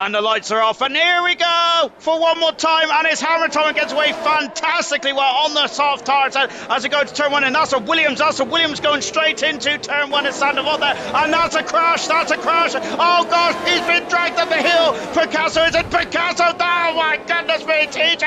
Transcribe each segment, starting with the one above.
And the lights are off, and here we go for one more time. And it's Hammer Time gets away fantastically well on the soft tires as it goes to turn one. And that's a Williams. That's a Williams going straight into turn one. It's Sandoval there, and that's a crash. That's a crash. Oh gosh, he's been dragged up the hill. Picasso is it? Picasso. Oh my goodness me, TJ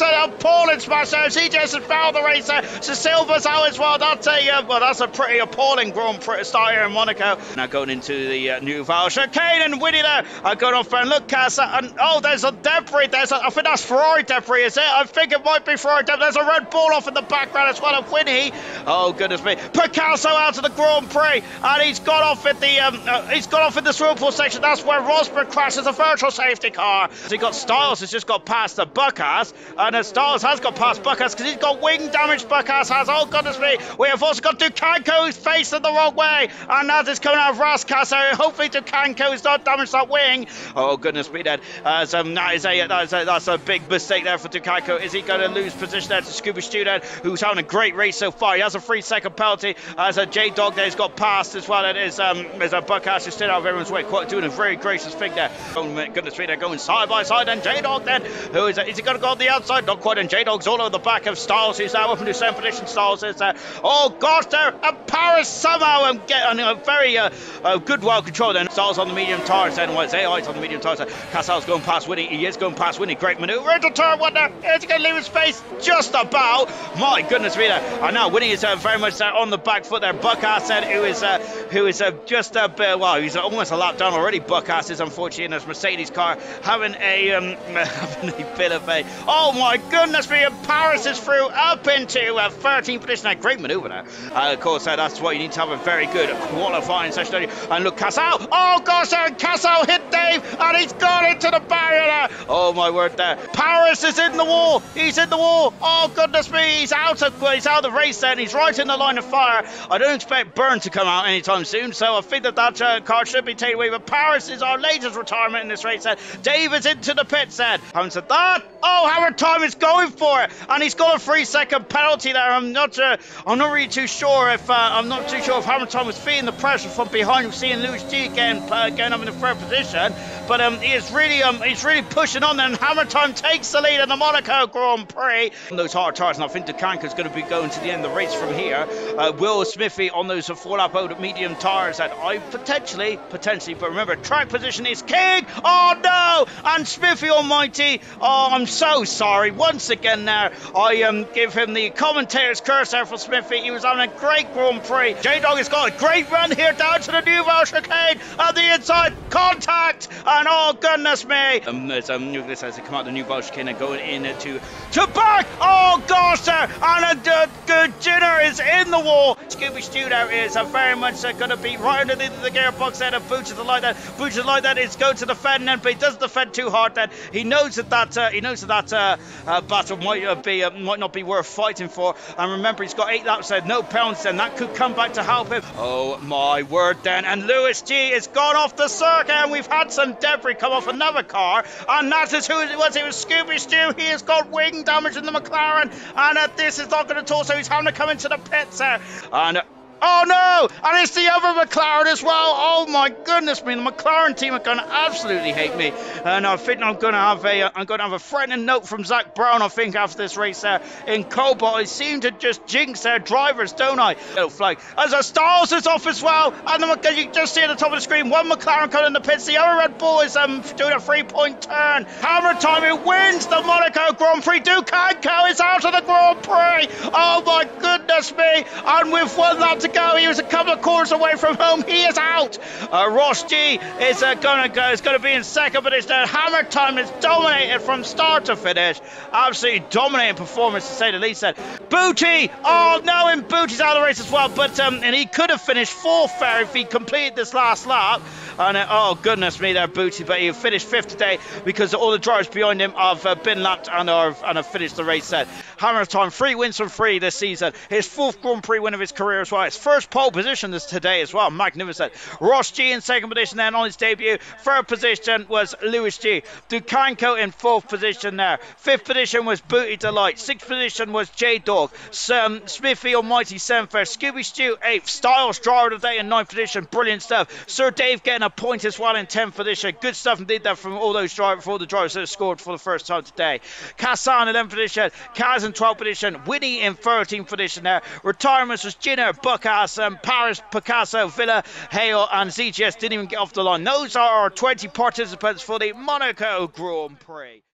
Hale. Oh, it's an appalling smash there. CJ has fouled the race there. So Silva's out as well. That's a uh, well, that's a pretty appalling Grand Prix start here in Monaco. Now going into the uh, Nouvelle chicane and Winnie there I got off and look, Casa, and oh, there's a debris. There's a, I think that's Ferrari debris, is it? I think it might be Ferrari debris. There's a Red Bull off in the background as well of Winnie. Oh goodness me, Picasso out of the Grand Prix, and he's got off at the um, uh, he's got off in the swimming pool section. That's where Rosberg crashes a virtual safety car. He got Styles has just got past the Buckas, and Styles has got past Buckas because he's got wing damage. Buckas has. Oh goodness me, we have also got Ducanco who's facing the wrong way, and that is coming out of Rascasse. Hopefully Ducanco's not damaged that wing. Oh, goodness me, then. Uh, so that is a, that is a, that's a big mistake there for Ducanco. Is he going to lose position there to Scuba Student, who's having a great race so far? He has a three second penalty. As a J Dog there's got past as well. It is um, there's a Buckhouse who's still out of everyone's way, quite doing a very gracious thing there. Oh, goodness me, they're going side by side. And J Dog then, who is, is he going to go on the outside? Not quite. And J Dog's all over the back of Styles, who's now up into second position. Styles is there. Oh, gosh, there. And Paris somehow and um, get a very uh, uh, good, well control. Then Styles on the medium tires. Then what's AI on the medium tires. Cassal's going past Winnie. He is going past Winnie. Great manoeuvre into turn one. Is he going to leave his space? Just about. My goodness me there. And now Winnie is uh, very much uh, on the back foot there. Buckass said, who is uh, who is uh, just a bit, well, he's almost a lap down already. Buckass is unfortunately in his Mercedes car having a, um, having a bit of a, oh my goodness me. And Paris is through up into a 13th position. A great manoeuvre there. Uh, of course, uh, that's why you need to have a very good qualifying session. And look, Cassel. Oh gosh, and Cassel hit Dave and he's gone into the barrier Oh my word there. Paris is in the wall. He's in the wall. Oh goodness me. He's out of he's out of the race then. He's right in the line of fire. I don't expect Byrne to come out anytime soon. So I think that that uh, car should be taken away. But Paris is our latest retirement in this race then. Dave is into the pits then. Having said that, oh Howard is going for it. And he's got a three second penalty there. I'm not uh, I'm not really too sure if uh, I'm not too sure if Time was feeling the pressure from behind. We're seeing Louis G again uh, going up in the third position. But um, he is really um, he's really pushing on and Hammer takes the lead in the Monaco Grand Prix. On those hard tires, and I think Ducanco is going to be going to the end of the race from here. Uh, Will Smithy on those four lap out medium tires that I potentially, potentially, but remember, track position is king. Oh no! And Smithy Almighty, oh, I'm so sorry. Once again, there, I um, give him the commentator's curse there for Smithy. He was on a great Grand Prix. J Dog has got a great run here down to the New chicane at the inside. Contact! And oh, goodness me! Um, there's um, Nucleus as they come out the new chicane and going in to, to back! Oh, gosh, sir! And a uh, good dinner is in the wall. Scooby Stew there is uh, very much uh, going to be right underneath the gearbox there. And Boots is like that. Boots is like that. It's going to defend then, but he doesn't defend too hard then. He knows that that, uh, he knows that, that uh, uh, battle might, uh, be, uh, might not be worth fighting for. And remember, he's got eight laps there, no pounds, and that could come back to help him. Oh, my word then. And Lewis G is gone off the circuit, and we've had some debris come off another car. And that is who it was. It was Scooby Stew. He has got wing damage in the McLaren. And uh, this is not going to talk, so he's having to come into the pits there. And Oh no! And it's the other McLaren as well. Oh my goodness me! The McLaren team are going to absolutely hate me. And I think I'm going to have a I'm going to have a threatening note from Zak Brown. I think after this race there in Cobalt, I seem to just jinx their drivers, don't I? Little flag as the stars is off as well. And the, you just see at the top of the screen one McLaren coming in the pits. The other Red Bull is um doing a three point turn. Hammer time who wins the Monaco Grand Prix. Ducanco is out of the Grand Prix. Oh my goodness me! And we've won that go. He was a couple of corners away from home. He is out. Uh, Ross G is uh, going to go. Is going to be in second, but it's the hammer time It's dominated from start to finish. Absolutely dominating performance to say the least. Said Booty. Oh no, and Booty's out of the race as well. But um, and he could have finished fourth there if he completed this last lap. And uh, oh goodness me, there Booty, but he finished fifth today because all the drivers behind him have uh, been lapped and have, and have finished the race. Set Hammer of time, three wins from three this season. His fourth Grand Prix win of his career as well. His first pole position this today as well. Magnificent. Ross G in second position then on his debut. Third position was Lewis G. Ducanco in fourth position there. Fifth position was Booty Delight. Sixth position was J Dog. Um, Smithy Almighty seventh. Scooby Stew eighth. Styles driver of the day in ninth position. Brilliant stuff. Sir Dave getting a point as well in 10th year. Good stuff indeed there from all those drivers, for all the drivers that have scored for the first time today. Kassan in 11th position, Kaz in 12th position, Winnie in 13th position there. Retirements was Jenner, Buckas, and Paris, Picasso, Villa, Hale, and ZGS didn't even get off the line. Those are our 20 participants for the Monaco Grand Prix.